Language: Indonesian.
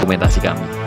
dokumentasi kami.